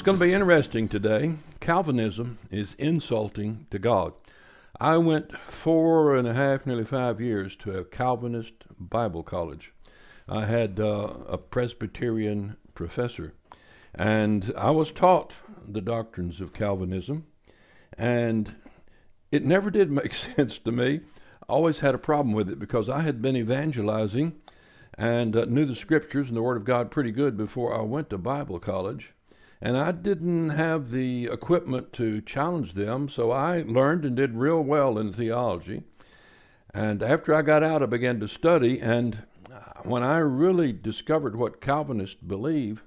It's going to be interesting today. Calvinism is insulting to God. I went four and a half, nearly five years to a Calvinist Bible college. I had uh, a Presbyterian professor, and I was taught the doctrines of Calvinism, and it never did make sense to me. I always had a problem with it because I had been evangelizing and uh, knew the scriptures and the Word of God pretty good before I went to Bible college. And I didn't have the equipment to challenge them, so I learned and did real well in theology. And after I got out, I began to study, and when I really discovered what Calvinists believe,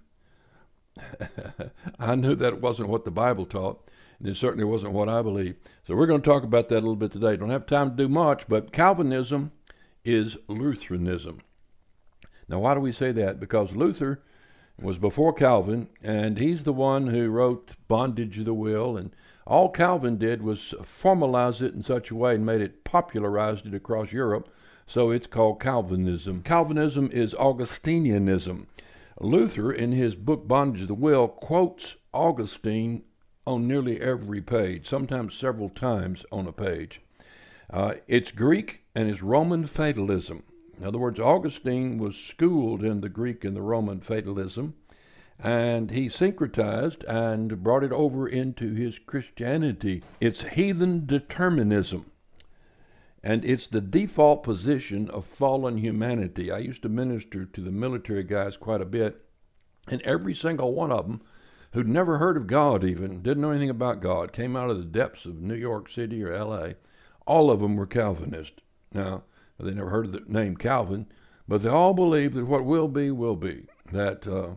I knew that wasn't what the Bible taught, and it certainly wasn't what I believe. So we're going to talk about that a little bit today. Don't have time to do much, but Calvinism is Lutheranism. Now, why do we say that? Because Luther was before Calvin, and he's the one who wrote Bondage of the Will, and all Calvin did was formalize it in such a way and made it popularized it across Europe. So it's called Calvinism. Calvinism is Augustinianism. Luther, in his book Bondage of the Will, quotes Augustine on nearly every page, sometimes several times on a page. Uh, it's Greek and it's Roman fatalism. In other words, Augustine was schooled in the Greek and the Roman fatalism, and he syncretized and brought it over into his Christianity. It's heathen determinism, and it's the default position of fallen humanity. I used to minister to the military guys quite a bit, and every single one of them who'd never heard of God even, didn't know anything about God, came out of the depths of New York City or L.A., all of them were Calvinist. Now, they never heard of the name Calvin, but they all believe that what will be, will be. That uh,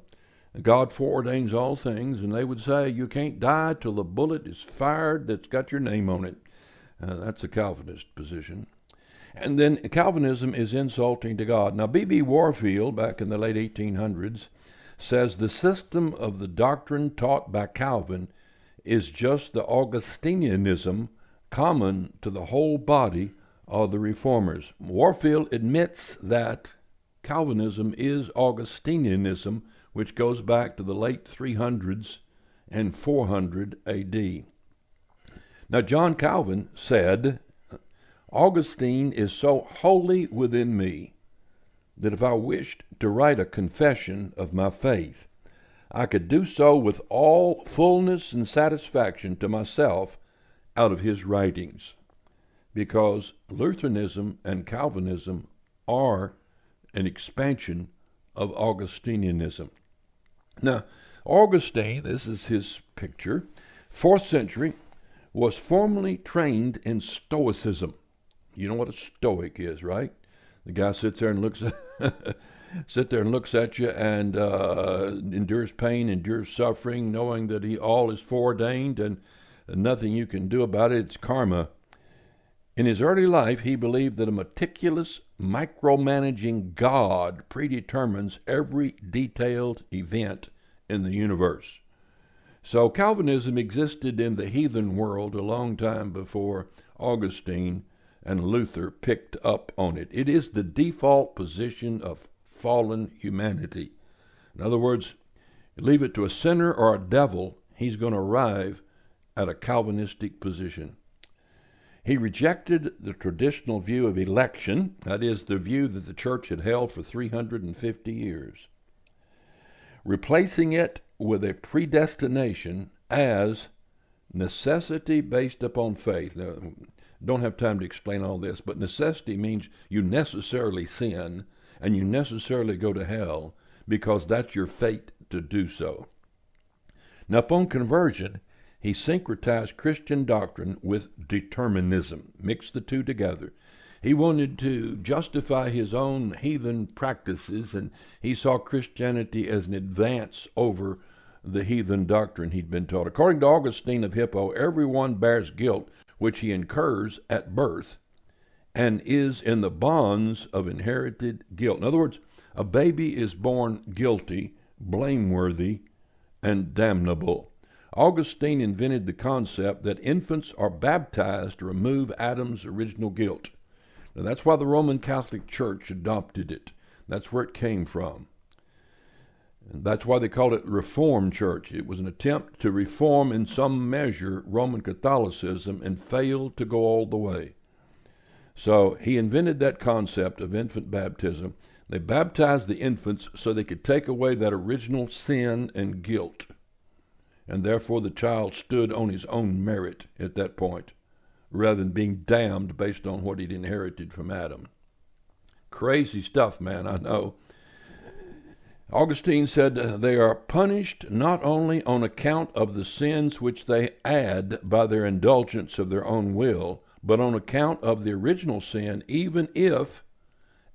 God foreordains all things, and they would say you can't die till the bullet is fired that's got your name on it. Uh, that's a Calvinist position. And then Calvinism is insulting to God. Now, B.B. Warfield, back in the late 1800s, says the system of the doctrine taught by Calvin is just the Augustinianism common to the whole body of the reformers. Warfield admits that Calvinism is Augustinianism, which goes back to the late 300s and 400 AD. Now, John Calvin said, Augustine is so wholly within me that if I wished to write a confession of my faith, I could do so with all fullness and satisfaction to myself out of his writings because Lutheranism and Calvinism are an expansion of Augustinianism. Now, Augustine, this is his picture, fourth century, was formally trained in Stoicism. You know what a Stoic is, right? The guy sits there and looks sit there and looks at you and uh, endures pain, endures suffering, knowing that he all is foreordained and nothing you can do about it. It's karma. In his early life, he believed that a meticulous, micromanaging God predetermines every detailed event in the universe. So Calvinism existed in the heathen world a long time before Augustine and Luther picked up on it. It is the default position of fallen humanity. In other words, leave it to a sinner or a devil, he's going to arrive at a Calvinistic position. He rejected the traditional view of election, that is, the view that the church had held for 350 years, replacing it with a predestination as necessity based upon faith. Now, don't have time to explain all this, but necessity means you necessarily sin and you necessarily go to hell because that's your fate to do so. Now, upon conversion, he syncretized Christian doctrine with determinism, mixed the two together. He wanted to justify his own heathen practices, and he saw Christianity as an advance over the heathen doctrine he'd been taught. According to Augustine of Hippo, everyone bears guilt which he incurs at birth and is in the bonds of inherited guilt. In other words, a baby is born guilty, blameworthy, and damnable. Augustine invented the concept that infants are baptized to remove Adam's original guilt. Now, that's why the Roman Catholic Church adopted it. That's where it came from. And that's why they called it Reform Church. It was an attempt to reform in some measure Roman Catholicism and failed to go all the way. So he invented that concept of infant baptism. They baptized the infants so they could take away that original sin and guilt. And therefore the child stood on his own merit at that point, rather than being damned based on what he'd inherited from Adam. Crazy stuff, man, I know. Augustine said uh, they are punished not only on account of the sins which they add by their indulgence of their own will, but on account of the original sin, even if,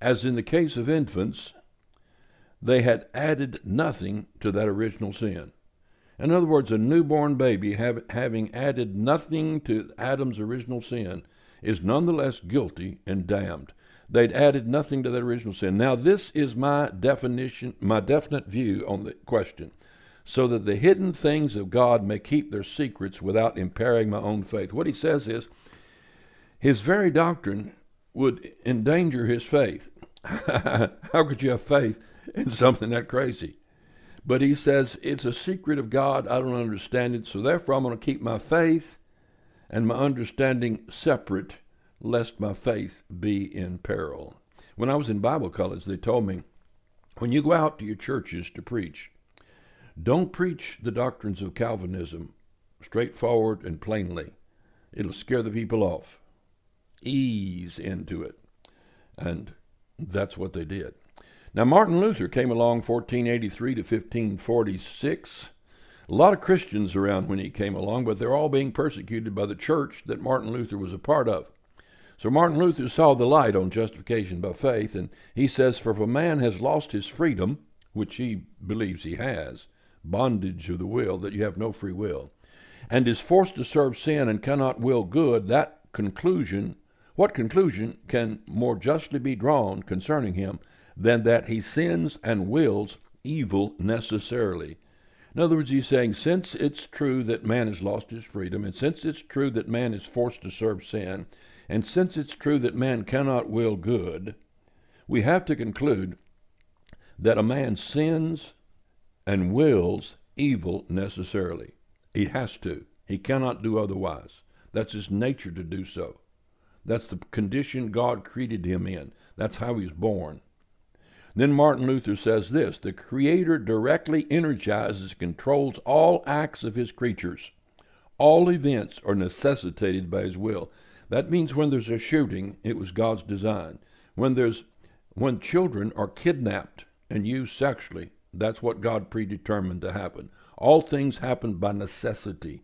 as in the case of infants, they had added nothing to that original sin. In other words, a newborn baby have, having added nothing to Adam's original sin is nonetheless guilty and damned. They'd added nothing to that original sin. Now, this is my definition, my definite view on the question, so that the hidden things of God may keep their secrets without impairing my own faith. What he says is, his very doctrine would endanger his faith. How could you have faith in something that crazy? But he says, it's a secret of God. I don't understand it. So therefore, I'm going to keep my faith and my understanding separate lest my faith be in peril. When I was in Bible college, they told me when you go out to your churches to preach, don't preach the doctrines of Calvinism straightforward and plainly. It'll scare the people off. Ease into it. And that's what they did. Now, Martin Luther came along 1483 to 1546. A lot of Christians around when he came along, but they're all being persecuted by the church that Martin Luther was a part of. So Martin Luther saw the light on justification by faith, and he says, For if a man has lost his freedom, which he believes he has, bondage of the will, that you have no free will, and is forced to serve sin and cannot will good, that conclusion, what conclusion can more justly be drawn concerning him than that he sins and wills evil necessarily? In other words, he's saying, since it's true that man has lost his freedom, and since it's true that man is forced to serve sin, and since it's true that man cannot will good, we have to conclude that a man sins and wills evil necessarily. He has to. He cannot do otherwise. That's his nature to do so. That's the condition God created him in. That's how he's born. Then Martin Luther says this the Creator directly energizes, controls all acts of his creatures. All events are necessitated by his will. That means when there's a shooting, it was God's design. When there's when children are kidnapped and used sexually, that's what God predetermined to happen. All things happen by necessity.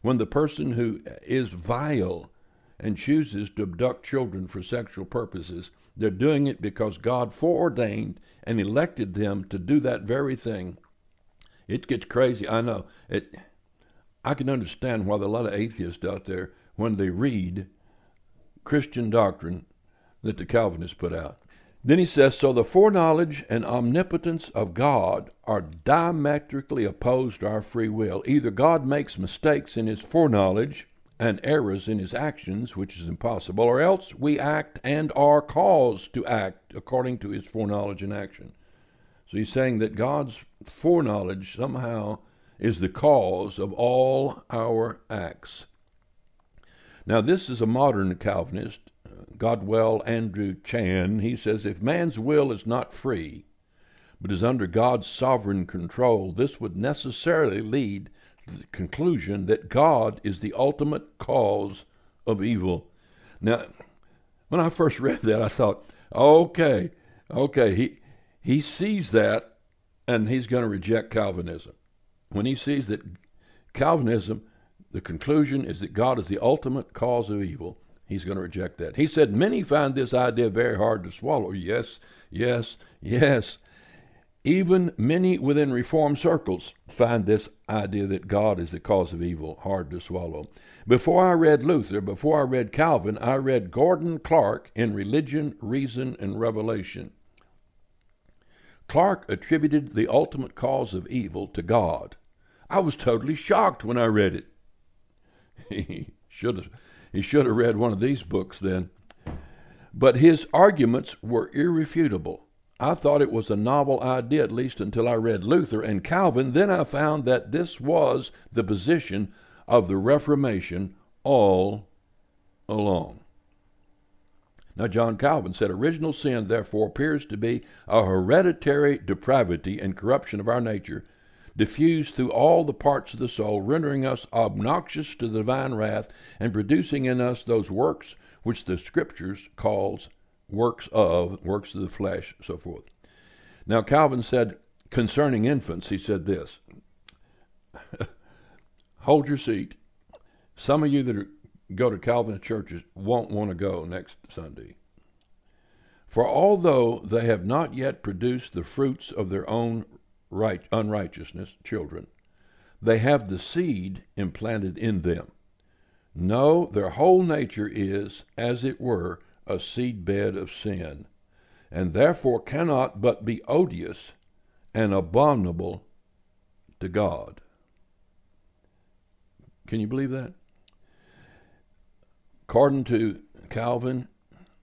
When the person who is vile and chooses to abduct children for sexual purposes, they're doing it because God foreordained and elected them to do that very thing. It gets crazy. I know. It I can understand why there are a lot of atheists out there when they read Christian doctrine that the Calvinists put out. Then he says, So the foreknowledge and omnipotence of God are diametrically opposed to our free will. Either God makes mistakes in his foreknowledge and errors in his actions, which is impossible, or else we act and are caused to act according to his foreknowledge and action. So he's saying that God's foreknowledge somehow is the cause of all our acts. Now, this is a modern Calvinist, uh, Godwell Andrew Chan. He says if man's will is not free, but is under God's sovereign control, this would necessarily lead the conclusion that God is the ultimate cause of evil. Now, when I first read that, I thought, okay, okay, he he sees that and he's going to reject Calvinism. When he sees that Calvinism the conclusion is that God is the ultimate cause of evil. He's going to reject that. He said, Many find this idea very hard to swallow. Yes, yes, yes. Even many within Reformed circles find this idea that God is the cause of evil hard to swallow. Before I read Luther, before I read Calvin, I read Gordon Clark in Religion, Reason, and Revelation. Clark attributed the ultimate cause of evil to God. I was totally shocked when I read it. he should have he should have read one of these books then. But his arguments were irrefutable. I thought it was a novel idea, at least until I read Luther and Calvin. Then I found that this was the position of the Reformation all along. Now, John Calvin said, Original sin, therefore, appears to be a hereditary depravity and corruption of our nature, diffused through all the parts of the soul, rendering us obnoxious to the divine wrath, and producing in us those works which the Scriptures calls works of, works of the flesh, so forth. Now, Calvin said concerning infants, he said this Hold your seat. Some of you that are go to Calvinist churches won't want to go next Sunday. For although they have not yet produced the fruits of their own right, unrighteousness, children, they have the seed implanted in them. No, their whole nature is, as it were, a seed bed of sin, and therefore cannot but be odious and abominable to God. Can you believe that? According to Calvin,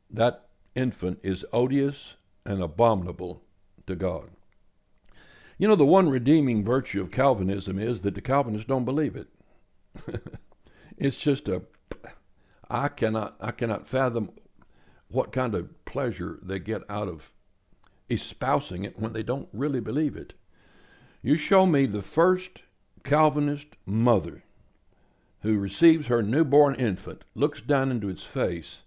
that infant is odious and abominable to God. You know, the one redeeming virtue of Calvinism is that the Calvinists don't believe it. it's just a I cannot I cannot fathom what kind of pleasure they get out of espousing it when they don't really believe it. You show me the first Calvinist mother who receives her newborn infant, looks down into its face,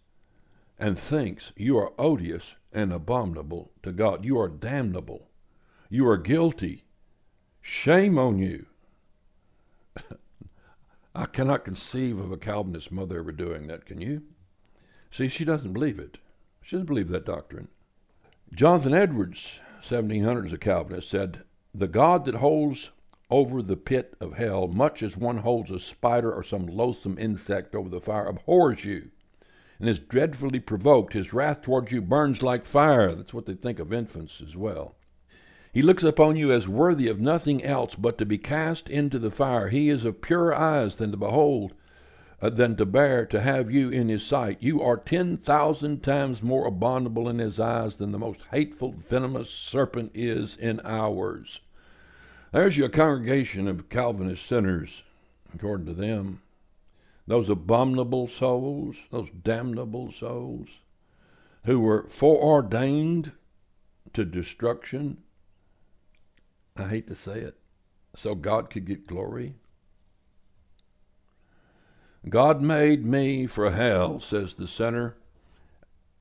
and thinks you are odious and abominable to God. You are damnable. You are guilty. Shame on you. I cannot conceive of a Calvinist mother ever doing that, can you? See, she doesn't believe it. She doesn't believe that doctrine. Jonathan Edwards, 1700 as a Calvinist, said, The God that holds over the pit of hell, much as one holds a spider or some loathsome insect over the fire, abhors you, and is dreadfully provoked. His wrath towards you burns like fire. That's what they think of infants as well. He looks upon you as worthy of nothing else but to be cast into the fire. He is of purer eyes than to behold, Uh, than to bear to have you in his sight. You are ten thousand times more abominable in his eyes than the most hateful, venomous serpent is in ours. There's your congregation of Calvinist sinners, according to them. Those abominable souls, those damnable souls, who were foreordained to destruction. I hate to say it, so God could get glory. God made me for hell, says the sinner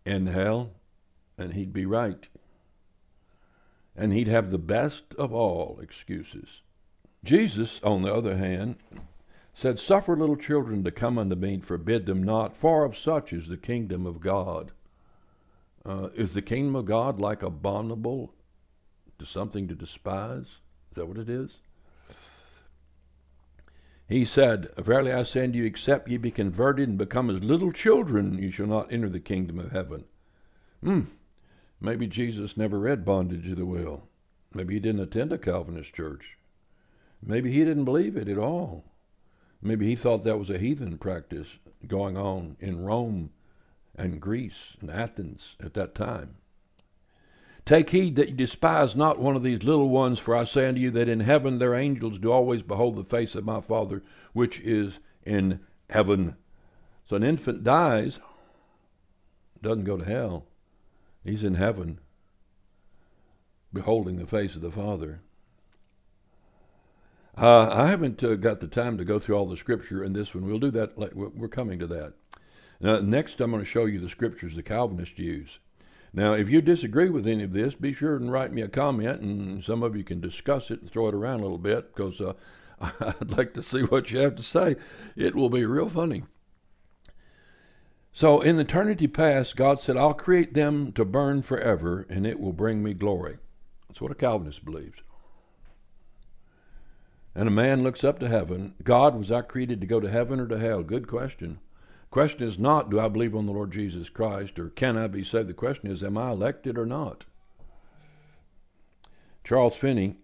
in hell, and he'd be right and he'd have the best of all excuses. Jesus, on the other hand, said, Suffer little children to come unto me, and forbid them not, for of such is the kingdom of God. Uh, is the kingdom of God like abominable to something to despise? Is that what it is? He said, Verily I say unto you, except ye be converted and become as little children, ye shall not enter the kingdom of heaven. Hmm. Maybe Jesus never read Bondage of the Will. Maybe he didn't attend a Calvinist church. Maybe he didn't believe it at all. Maybe he thought that was a heathen practice going on in Rome and Greece and Athens at that time. Take heed that you despise not one of these little ones, for I say unto you that in heaven their angels do always behold the face of my Father which is in heaven. So an infant dies, doesn't go to hell. He's in heaven, beholding the face of the Father. Uh, I haven't uh, got the time to go through all the scripture in this one. We'll do that. We're coming to that. Now, next, I'm going to show you the scriptures the Calvinists use. Now, if you disagree with any of this, be sure and write me a comment, and some of you can discuss it and throw it around a little bit because uh, I'd like to see what you have to say. It will be real funny. So in the eternity past, God said, I'll create them to burn forever, and it will bring me glory. That's what a Calvinist believes. And a man looks up to heaven. God, was I created to go to heaven or to hell? Good question. Question is not, do I believe on the Lord Jesus Christ or can I be saved? The question is, am I elected or not? Charles Finney,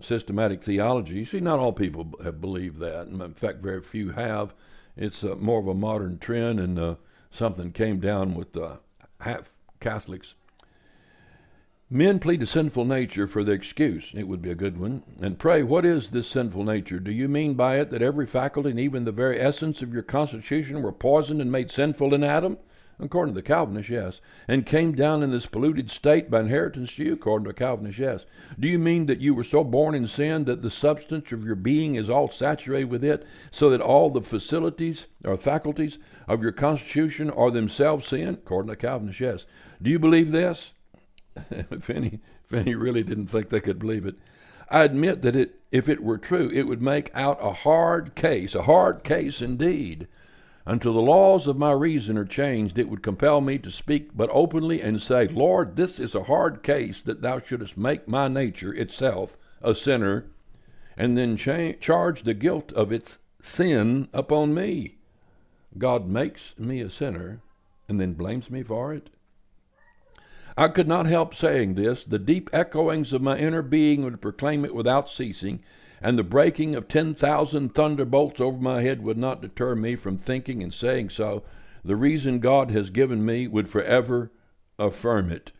Systematic Theology. You see, not all people have believed that. In fact, very few have. It's uh, more of a modern trend, and uh, something came down with the half Catholics. Men plead a sinful nature for the excuse. It would be a good one. And pray, what is this sinful nature? Do you mean by it that every faculty and even the very essence of your constitution were poisoned and made sinful in Adam? According to the Calvinists, yes. And came down in this polluted state by inheritance to you? According to the Calvinists, yes. Do you mean that you were so born in sin that the substance of your being is all saturated with it, so that all the facilities or faculties of your constitution are themselves sin? According to the Calvinists, yes. Do you believe this? if any really didn't think they could believe it. I admit that it if it were true, it would make out a hard case, a hard case indeed. Until the laws of my reason are changed, it would compel me to speak but openly and say, Lord, this is a hard case that thou shouldest make my nature itself a sinner, and then cha- charge the guilt of its sin upon me. God makes me a sinner and then blames me for it. I could not help saying this. The deep echoings of my inner being would proclaim it without ceasing, and the breaking of 10,000 thunderbolts over my head would not deter me from thinking and saying so. The reason God has given me would forever affirm it.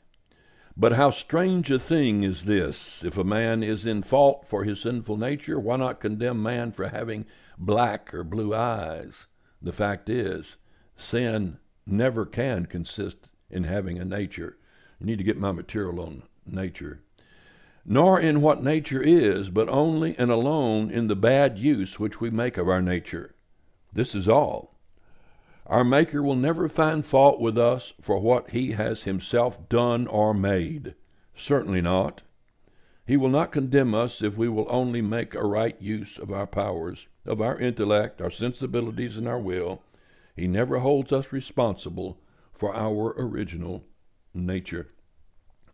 But how strange a thing is this! If a man is in fault for his sinful nature, why not condemn man for having black or blue eyes? The fact is, sin never can consist in having a nature. You need to get my material on nature. Nor in what nature is, but only and alone in the bad use which we make of our nature. This is all. Our Maker will never find fault with us for what he has himself done or made. Certainly not. He will not condemn us if we will only make a right use of our powers, of our intellect, our sensibilities, and our will. He never holds us responsible for our original nature.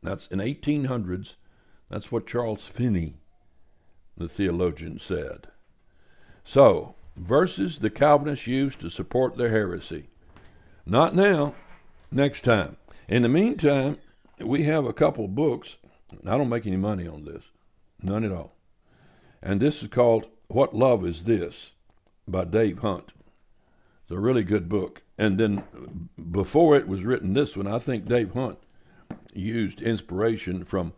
That's in 1800s. That's what Charles Finney, the theologian, said. So, verses the Calvinists used to support their heresy. Not now, next time. In the meantime, we have a couple books. I don't make any money on this, none at all. And this is called What Love Is This by Dave Hunt. It's a really good book. And then before it was written, this one, I think Dave Hunt used inspiration from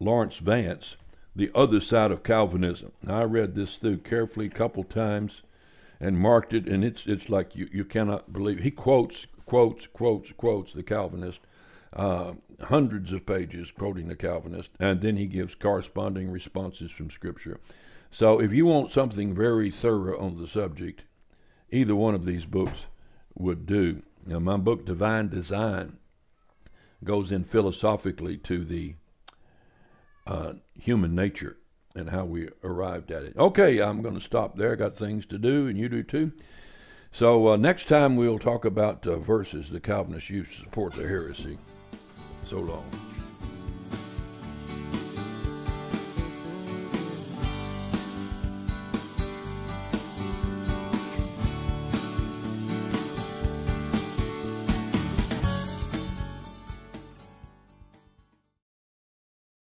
Laurence Vance, The Other Side of Calvinism. Now, I read this through carefully a couple times and marked it, and it's it's like you, you cannot believe. He quotes, quotes, quotes, quotes the Calvinist, uh, hundreds of pages quoting the Calvinist, and then he gives corresponding responses from Scripture. So, if you want something very thorough on the subject, either one of these books would do. Now, my book, Divine Design, goes in philosophically to the uh, human nature and how we arrived at it. Okay, I'm going to stop there. I got things to do, and you do too. So uh, next time we'll talk about uh, verses the Calvinists use to support their heresy. So long.